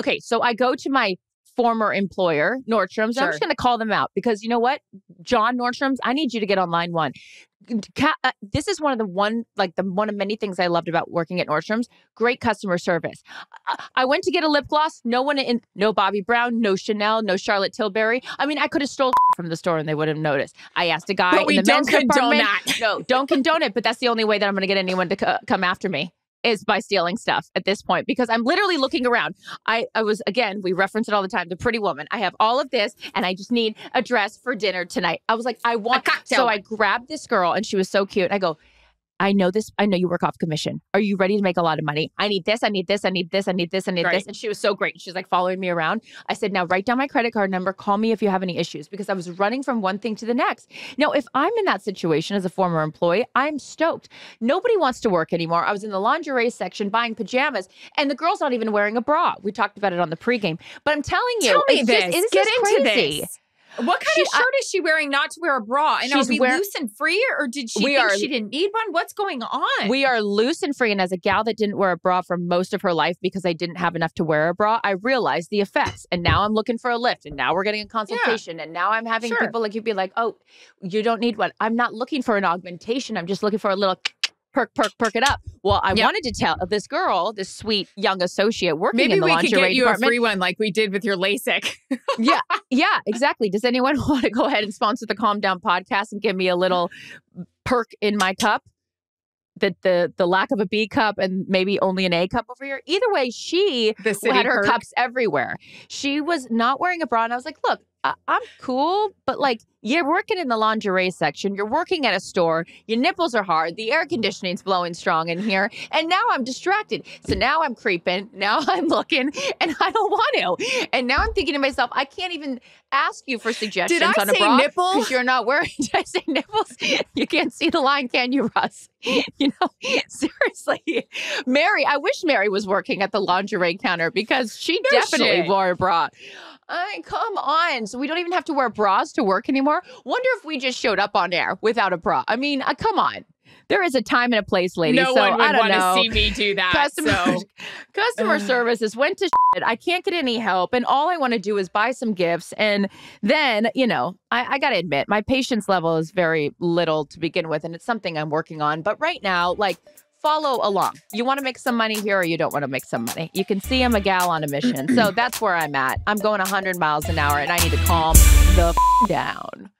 okay, so I go to my former employer, Nordstrom's. I'm just going to call them out because you know what, John Nordstrom's, I need you to get on line one. Ca- uh, This is one of the one like the one of many things I loved about working at Nordstrom's. Great customer service. I- I went to get a lip gloss. No one in, no Bobbi Brown, no Chanel, no Charlotte Tilbury. I mean, I could have stole from the store and they would have noticed. I asked a guy But in the don't men's condone department. that. No, don't condone it. But that's the only way that I'm going to get anyone to co- come after me is by stealing stuff at this point because I'm literally looking around. I, I was again, we reference it all the time. The pretty woman. I have all of this, and I just need a dress for dinner tonight. I was like, I want. cocktail So. I grabbed this girl, and she was so cute. I go. I know this. I know you work off commission. Are you ready to make a lot of money? I need this. I need this. I need this. I need this. I need Right. this. And she was so great. She's like following me around. I said, now write down my credit card number. Call me if you have any issues because I was running from one thing to the next. Now, if I'm in that situation as a former employee, I'm stoked. Nobody wants to work anymore. I was in the lingerie section buying pajamas, and the girl's not even wearing a bra. We talked about it on the pregame. But I'm telling you, Tell me it's this. just, it's Get into crazy. this. What kind She- of shirt is she wearing not to wear a bra? And are we wear- loose and free or did she think are- she didn't need one? What's going on? We are loose and free. And as a gal that didn't wear a bra for most of her life because I didn't have enough to wear a bra, I realized the effects. And now I'm looking for a lift. And now we're getting a consultation. And now I'm having Sure. people like you be like, oh, you don't need one. I'm not looking for an augmentation. I'm just looking for a little perk, perk, perk it up. Well, I Yep. wanted to tell this girl, this sweet young associate working Maybe in the lingerie, maybe we could get you a free one like we did with your LASIK. yeah, yeah, exactly. Does anyone want to go ahead and sponsor the Calm Down podcast and give me a little perk in my cup? That the the lack of a B cup and maybe only an A cup over here. Either way, she had her perk. cups everywhere. She was not wearing a bra, and I was like, "Look, I'm cool, but like you're working in the lingerie section, you're working at a store, your nipples are hard, the air conditioning's blowing strong in here, and now I'm distracted. So now I'm creeping, now I'm looking, and I don't want to. And now I'm thinking to myself, I can't even ask you for suggestions Did I on a say bra because you're not wearing. Did I say nipples? You can't see the line, can you, Russ? You know, seriously, Mary. I wish Mary was working at the lingerie counter because she No definitely shit. wore a bra. I mean, come on. So we don't even have to wear bras to work anymore. Wonder if we just showed up on air without a bra. I mean, uh, come on. There is a time and a place, ladies. no so one would want to see me do that. Customer, so customer services went to shit. I can't get any help. And all I want to do is buy some gifts. And then, you know, I, I got to admit, my patience level is very little to begin with. And it's something I'm working on. But right now, like, follow along. You want to make some money here or you don't want to make some money. You can see I'm a gal on a mission. so that's where I'm at. I'm going 100 miles an hour and I need to calm the f- down.